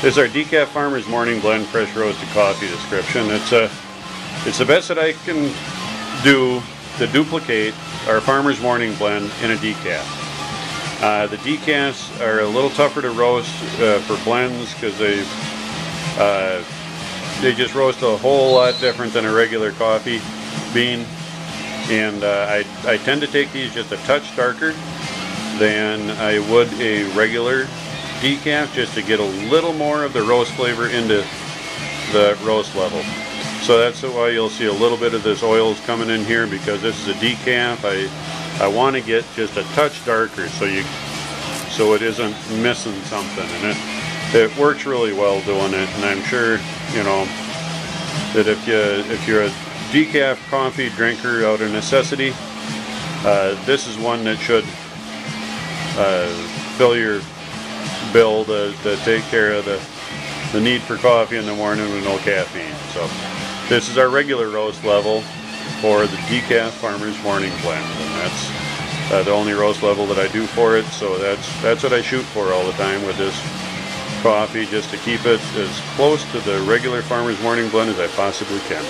This is our Decaf Farmers Morning Blend Fresh Roasted Coffee description. It's a, it's the best that I can do to duplicate our Farmers Morning Blend in a decaf. Uh, the decafs are a little tougher to roast uh, for blends because they uh, they just roast a whole lot different than a regular coffee bean. And uh, I, I tend to take these just a touch darker than I would a regular decaf just to get a little more of the roast flavor into the roast level. So that's why you'll see a little bit of this oils coming in here because this is a decaf. I I want to get just a touch darker so you so it isn't missing something and it it works really well doing it and I'm sure you know that if you if you're a decaf coffee drinker out of necessity uh, this is one that should uh, fill your bill to, to take care of the the need for coffee in the morning with no caffeine. So this is our regular roast level for the decaf farmers morning blend. And that's uh, the only roast level that I do for it. So that's that's what I shoot for all the time with this coffee just to keep it as close to the regular farmer's morning blend as I possibly can.